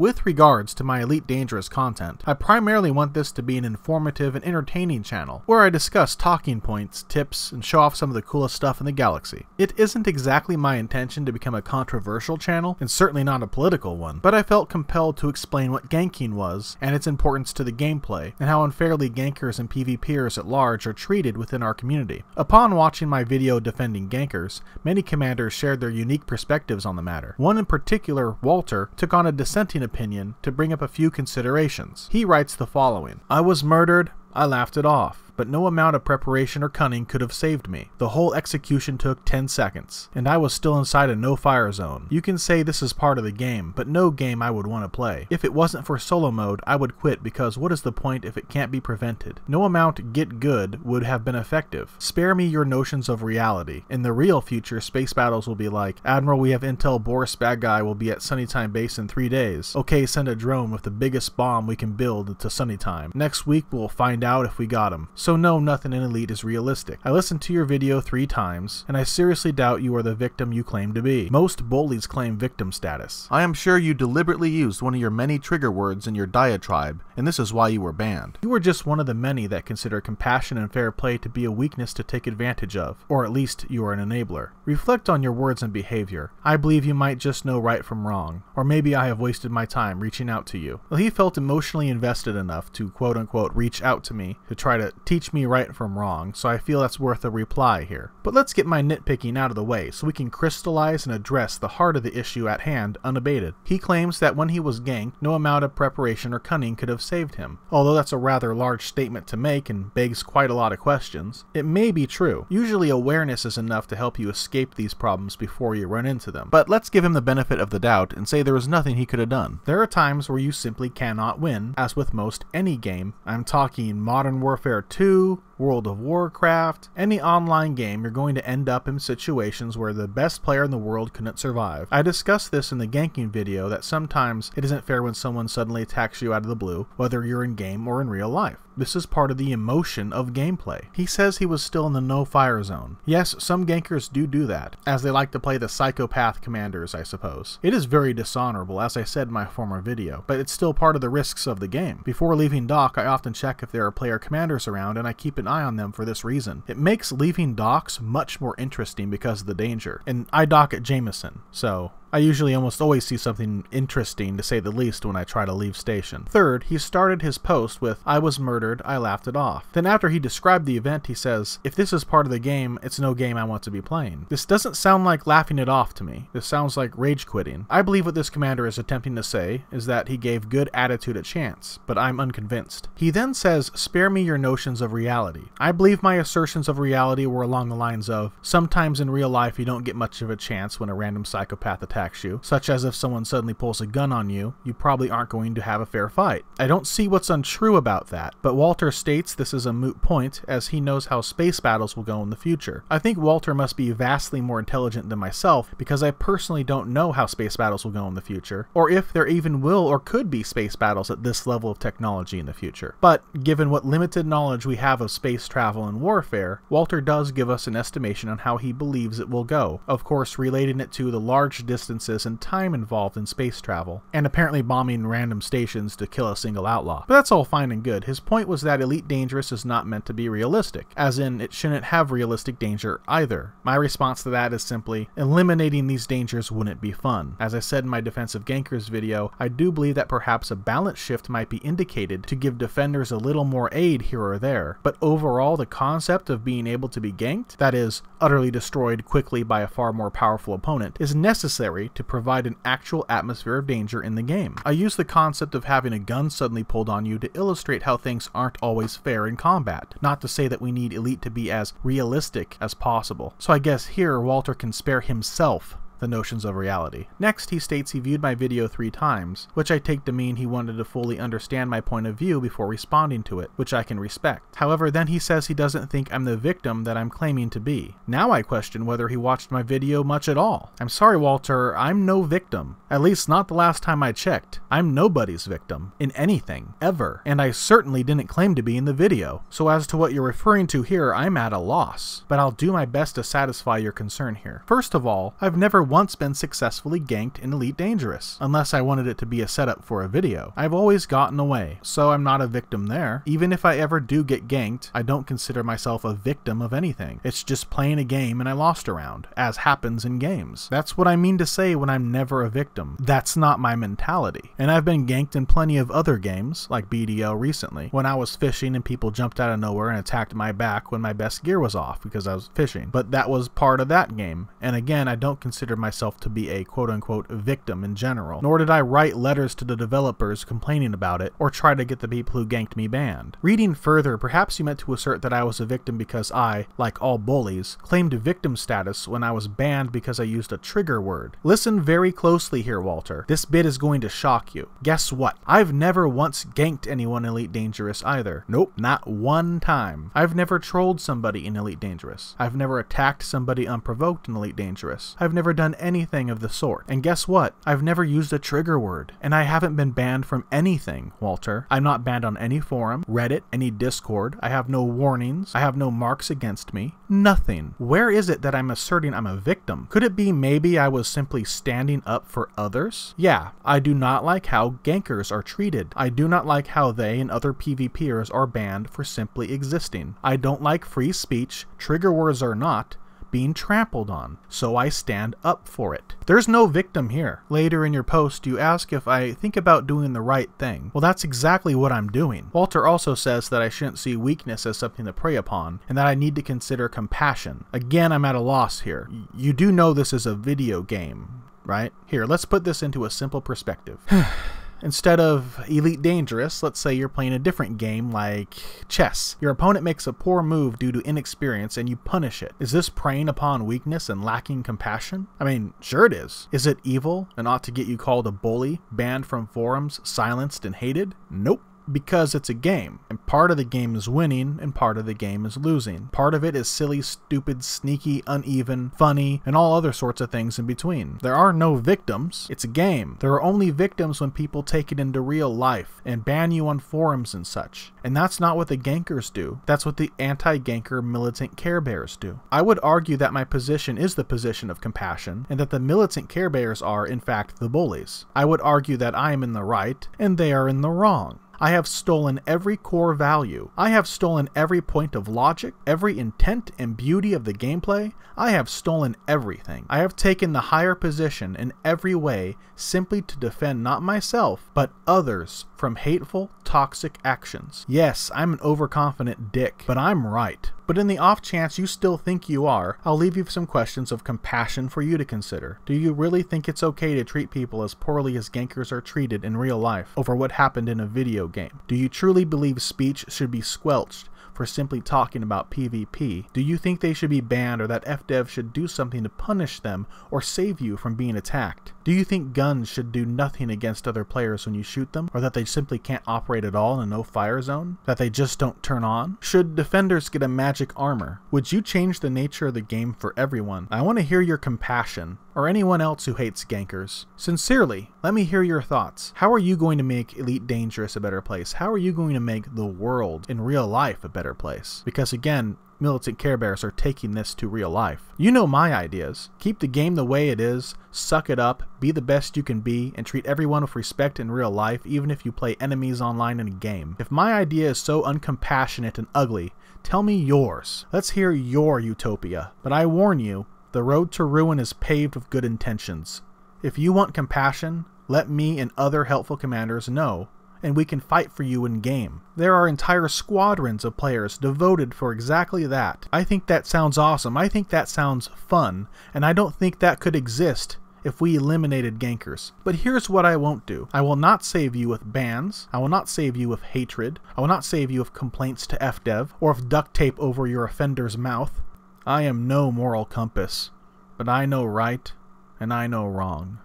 With regards to my Elite Dangerous content, I primarily want this to be an informative and entertaining channel, where I discuss talking points, tips, and show off some of the coolest stuff in the galaxy. It isn't exactly my intention to become a controversial channel, and certainly not a political one, but I felt compelled to explain what ganking was, and its importance to the gameplay, and how unfairly gankers and PvPers at large are treated within our community. Upon watching my video defending gankers, many commanders shared their unique perspectives on the matter. One in particular, Walter, took on a dissenting opinion to bring up a few considerations. He writes the following I was murdered, I laughed it off but no amount of preparation or cunning could have saved me. The whole execution took 10 seconds, and I was still inside a no fire zone. You can say this is part of the game, but no game I would want to play. If it wasn't for solo mode, I would quit because what is the point if it can't be prevented? No amount get good would have been effective. Spare me your notions of reality. In the real future, space battles will be like, Admiral, we have intel Boris bad guy will be at Sunnytime base in three days. Okay, send a drone with the biggest bomb we can build to Sunnytime. Next week we'll find out if we got him. So no, nothing in Elite is realistic. I listened to your video three times, and I seriously doubt you are the victim you claim to be. Most bullies claim victim status. I am sure you deliberately used one of your many trigger words in your diatribe, and this is why you were banned. You were just one of the many that consider compassion and fair play to be a weakness to take advantage of, or at least you are an enabler. Reflect on your words and behavior. I believe you might just know right from wrong, or maybe I have wasted my time reaching out to you. Well, he felt emotionally invested enough to quote unquote reach out to me to try to teach me right from wrong, so I feel that's worth a reply here. But let's get my nitpicking out of the way so we can crystallize and address the heart of the issue at hand unabated. He claims that when he was ganked, no amount of preparation or cunning could have saved him. Although that's a rather large statement to make and begs quite a lot of questions, it may be true. Usually awareness is enough to help you escape these problems before you run into them. But let's give him the benefit of the doubt and say there was nothing he could have done. There are times where you simply cannot win, as with most any game. I'm talking Modern Warfare 2, two World of Warcraft, any online game, you're going to end up in situations where the best player in the world couldn't survive. I discussed this in the ganking video that sometimes it isn't fair when someone suddenly attacks you out of the blue, whether you're in game or in real life. This is part of the emotion of gameplay. He says he was still in the no fire zone. Yes, some gankers do do that, as they like to play the psychopath commanders, I suppose. It is very dishonorable, as I said in my former video, but it's still part of the risks of the game. Before leaving dock, I often check if there are player commanders around, and I keep an eye on them for this reason. It makes leaving docks much more interesting because of the danger. And I dock at Jameson, so I usually almost always see something interesting to say the least when I try to leave station. Third, he started his post with, I was murdered, I laughed it off. Then after he described the event, he says, if this is part of the game, it's no game I want to be playing. This doesn't sound like laughing it off to me. This sounds like rage quitting. I believe what this commander is attempting to say is that he gave good attitude a chance, but I'm unconvinced. He then says, spare me your notions of reality. I believe my assertions of reality were along the lines of, sometimes in real life you don't get much of a chance when a random psychopath attacks attacks you, such as if someone suddenly pulls a gun on you, you probably aren't going to have a fair fight. I don't see what's untrue about that, but Walter states this is a moot point as he knows how space battles will go in the future. I think Walter must be vastly more intelligent than myself because I personally don't know how space battles will go in the future, or if there even will or could be space battles at this level of technology in the future. But given what limited knowledge we have of space travel and warfare, Walter does give us an estimation on how he believes it will go, of course relating it to the large distance distances and time involved in space travel, and apparently bombing random stations to kill a single outlaw. But that's all fine and good. His point was that Elite Dangerous is not meant to be realistic, as in, it shouldn't have realistic danger either. My response to that is simply, eliminating these dangers wouldn't be fun. As I said in my Defense of Gankers video, I do believe that perhaps a balance shift might be indicated to give defenders a little more aid here or there, but overall the concept of being able to be ganked, that is, utterly destroyed quickly by a far more powerful opponent, is necessary to provide an actual atmosphere of danger in the game. I use the concept of having a gun suddenly pulled on you to illustrate how things aren't always fair in combat, not to say that we need Elite to be as realistic as possible. So I guess here Walter can spare himself the notions of reality. Next, he states he viewed my video three times, which I take to mean he wanted to fully understand my point of view before responding to it, which I can respect. However, then he says he doesn't think I'm the victim that I'm claiming to be. Now I question whether he watched my video much at all. I'm sorry, Walter, I'm no victim. At least not the last time I checked. I'm nobody's victim, in anything, ever, and I certainly didn't claim to be in the video. So as to what you're referring to here, I'm at a loss. But I'll do my best to satisfy your concern here. First of all, I've never once been successfully ganked in Elite Dangerous, unless I wanted it to be a setup for a video. I've always gotten away, so I'm not a victim there. Even if I ever do get ganked, I don't consider myself a victim of anything. It's just playing a game and I lost a round, as happens in games. That's what I mean to say when I'm never a victim. That's not my mentality. And I've been ganked in plenty of other games, like BDO recently, when I was fishing and people jumped out of nowhere and attacked my back when my best gear was off because I was fishing. But that was part of that game. And again, I don't consider myself to be a quote unquote victim in general, nor did I write letters to the developers complaining about it or try to get the people who ganked me banned. Reading further, perhaps you meant to assert that I was a victim because I, like all bullies, claimed victim status when I was banned because I used a trigger word. Listen very closely here, Walter. This bit is going to shock you. Guess what? I've never once ganked anyone in Elite Dangerous either. Nope, not one time. I've never trolled somebody in Elite Dangerous. I've never attacked somebody unprovoked in Elite Dangerous. I've never done anything of the sort. And guess what? I've never used a trigger word. And I haven't been banned from anything, Walter. I'm not banned on any forum, Reddit, any Discord. I have no warnings. I have no marks against me. Nothing. Where is it that I'm asserting I'm a victim? Could it be maybe I was simply standing up for others? Yeah, I do not like how gankers are treated. I do not like how they and other PvPers are banned for simply existing. I don't like free speech, trigger words or not, being trampled on, so I stand up for it. There's no victim here. Later in your post, you ask if I think about doing the right thing. Well, that's exactly what I'm doing. Walter also says that I shouldn't see weakness as something to prey upon, and that I need to consider compassion. Again, I'm at a loss here. You do know this is a video game, right? Here, let's put this into a simple perspective. Instead of Elite Dangerous, let's say you're playing a different game like chess. Your opponent makes a poor move due to inexperience and you punish it. Is this preying upon weakness and lacking compassion? I mean, sure it is. Is it evil and ought to get you called a bully, banned from forums, silenced, and hated? Nope because it's a game, and part of the game is winning and part of the game is losing. Part of it is silly, stupid, sneaky, uneven, funny, and all other sorts of things in between. There are no victims, it's a game. There are only victims when people take it into real life and ban you on forums and such. And that's not what the gankers do, that's what the anti ganker militant Care Bears do. I would argue that my position is the position of compassion, and that the militant Care Bears are, in fact, the bullies. I would argue that I am in the right and they are in the wrong. I have stolen every core value. I have stolen every point of logic, every intent and beauty of the gameplay. I have stolen everything. I have taken the higher position in every way simply to defend not myself, but others from hateful, toxic actions. Yes, I'm an overconfident dick, but I'm right. But in the off chance you still think you are, I'll leave you some questions of compassion for you to consider. Do you really think it's okay to treat people as poorly as gankers are treated in real life over what happened in a video game? Do you truly believe speech should be squelched for simply talking about PvP? Do you think they should be banned or that FDev should do something to punish them or save you from being attacked? Do you think guns should do nothing against other players when you shoot them, or that they simply can't operate at all in a no fire zone? That they just don't turn on? Should defenders get a magic armor? Would you change the nature of the game for everyone? I want to hear your compassion, or anyone else who hates gankers. Sincerely, let me hear your thoughts. How are you going to make Elite Dangerous a better place? How are you going to make the world in real life a better place? Because again, militant Care Bears are taking this to real life. You know my ideas. Keep the game the way it is, suck it up, be the best you can be, and treat everyone with respect in real life, even if you play enemies online in a game. If my idea is so uncompassionate and ugly, tell me yours. Let's hear your utopia. But I warn you, the road to ruin is paved with good intentions. If you want compassion, let me and other helpful commanders know and we can fight for you in game. There are entire squadrons of players devoted for exactly that. I think that sounds awesome. I think that sounds fun, and I don't think that could exist if we eliminated gankers. But here's what I won't do. I will not save you with bans. I will not save you with hatred. I will not save you with complaints to FDev or with duct tape over your offender's mouth. I am no moral compass, but I know right and I know wrong.